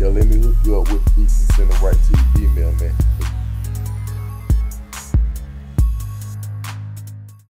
Yo, let me hook you up with pieces and the right to you.